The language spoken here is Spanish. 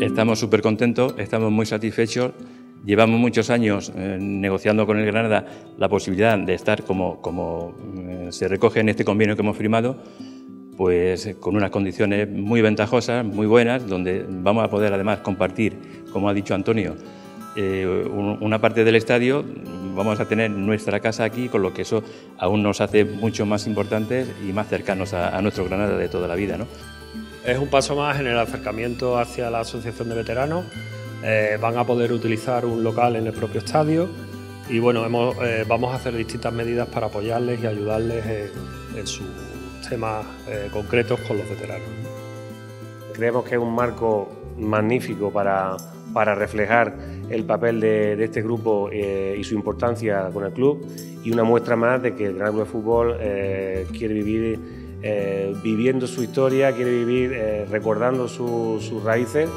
Estamos súper contentos, estamos muy satisfechos. Llevamos muchos años eh, negociando con el Granada la posibilidad de estar como, eh, se recoge en este convenio que hemos firmado, pues con unas condiciones muy ventajosas, muy buenas, donde vamos a poder además compartir, como ha dicho Antonio, eh, una parte del estadio, vamos a tener nuestra casa aquí, con lo que eso aún nos hace mucho más importantes y más cercanos a, nuestro Granada de toda la vida. ¿no? Es un paso más en el acercamiento hacia la Asociación de Veteranos. Eh, van a poder utilizar un local en el propio estadio y bueno, eh, vamos a hacer distintas medidas para apoyarles y ayudarles en, sus temas concretos con los veteranos. Creemos que es un marco magnífico para, para reflejar el papel de, este grupo eh, y su importancia con el club y una muestra más de que el Gran Club de Fútbol eh, quiere vivir eh, viviendo su historia, quiere vivir recordando sus raíces.